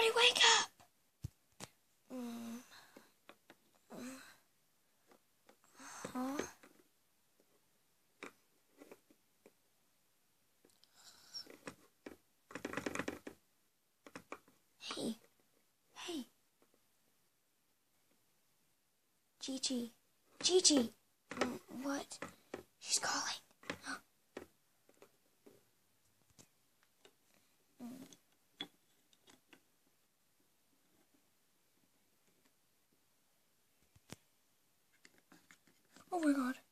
Everybody wake up! Hey. Hey. Gigi. Gigi. What? She's calling. Oh my god.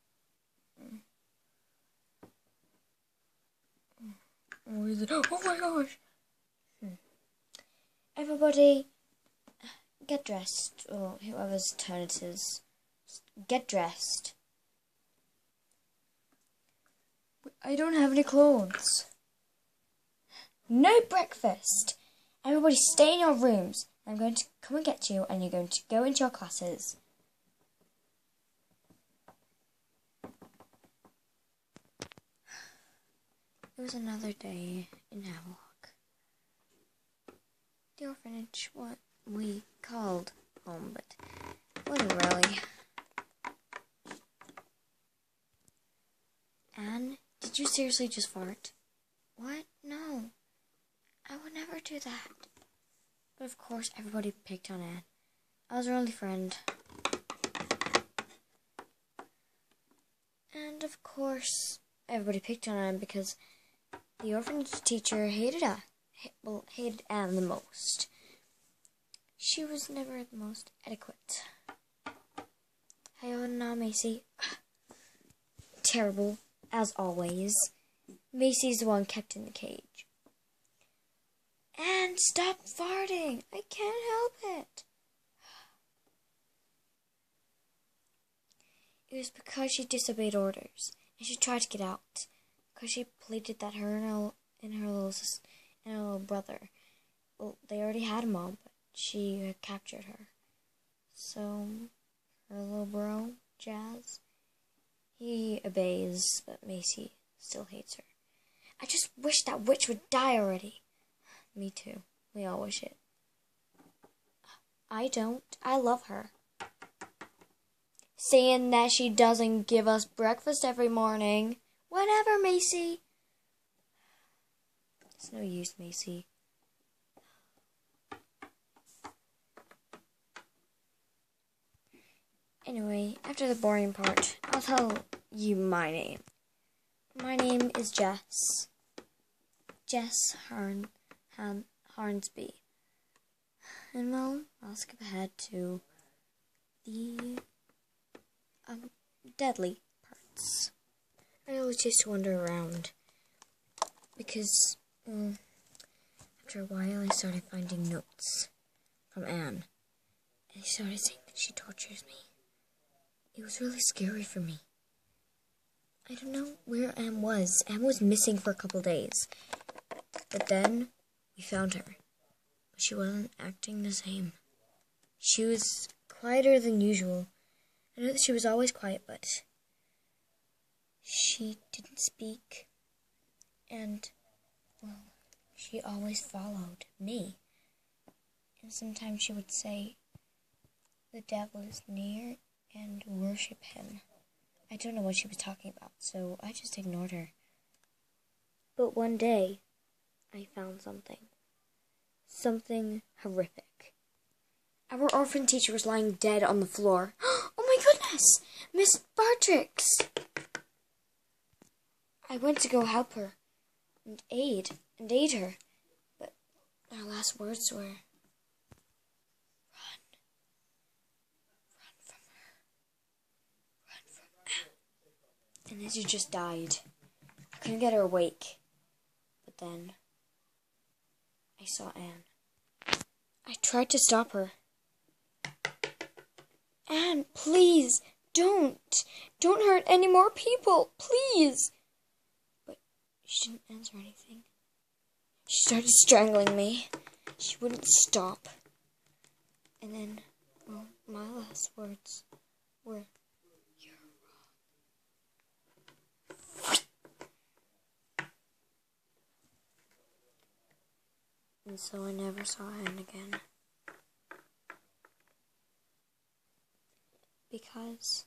Oh, my gosh. Everybody, get dressed. Or whoever's turn it is, get dressed. I don't have any clothes. No breakfast. Everybody stay in your rooms. I'm going to come and get you, and you're going to go into your classes. It was another day in Havelock. The orphanage, what we called home, but wasn't really. Anne, did you seriously just fart? What? No. I would never do that. But of course, everybody picked on Anne. I was her only friend. And of course, everybody picked on Anne because the orphanage teacher hated uh, her. Well, hated Anne the most. She was never the most adequate. Oh, now, Macy. Terrible, as always. Macy's the one kept in the cage. And stop farting! I can't help it. It was because she disobeyed orders, and she tried to get out because she pleaded that her and her, and her little sister, and her little brother, well, they already had a mom, but she had captured her. So her little bro, Jazz, he obeys, but Macy still hates her. I just wish that witch would die already. Me too. We all wish it. I don't. I love her. Saying that she doesn't give us breakfast every morning. Whatever, Macy. It's no use, Macy. Anyway, after the boring part, I'll tell you my name. My name is Jess. Jess Harn, Han, Harnsby. And well, I'll skip ahead to the um, deadly parts. I always just wander around because um, after a while I started finding notes from Anne. And I started saying that she tortures me. It was really scary for me. I don't know where Anne was. Anne was missing for a couple days. But then we found her. But she wasn't acting the same. She was quieter than usual. I know that she was always quiet, but she didn't speak. And, well, she always followed me. And sometimes she would say, The devil is near and worship him. I don't know what she was talking about, so I just ignored her. But one day, I found something. Something horrific. Our orphan teacher was lying dead on the floor. Oh my goodness! Miss Bartrix! I went to go help her and aid and aid her, but our last words were Run. Run from her. Run from Anne. And then she just died. I couldn't get her awake. But then I saw Anne. I tried to stop her. Anne, please, don't. Don't hurt any more people, please. She didn't answer anything. She started strangling me. She wouldn't stop. And then, well, my last words were, You're wrong. And so I never saw him again. Because